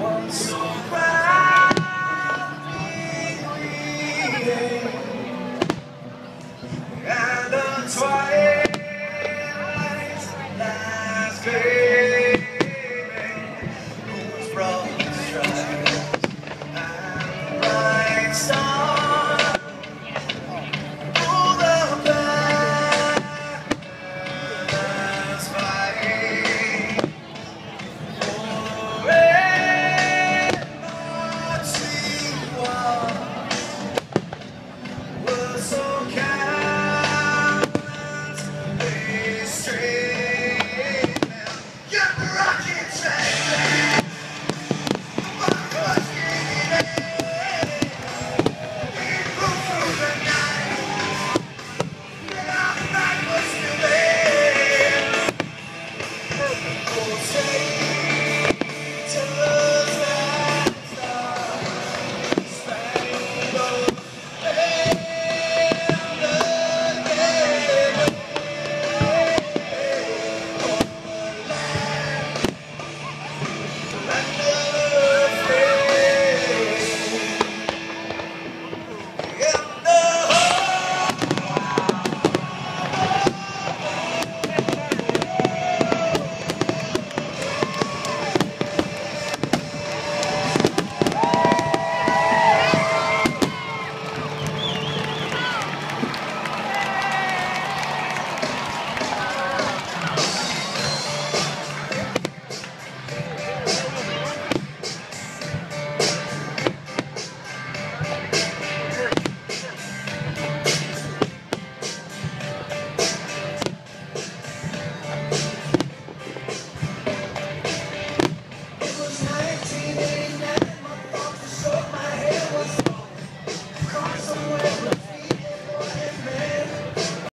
Once so proudly.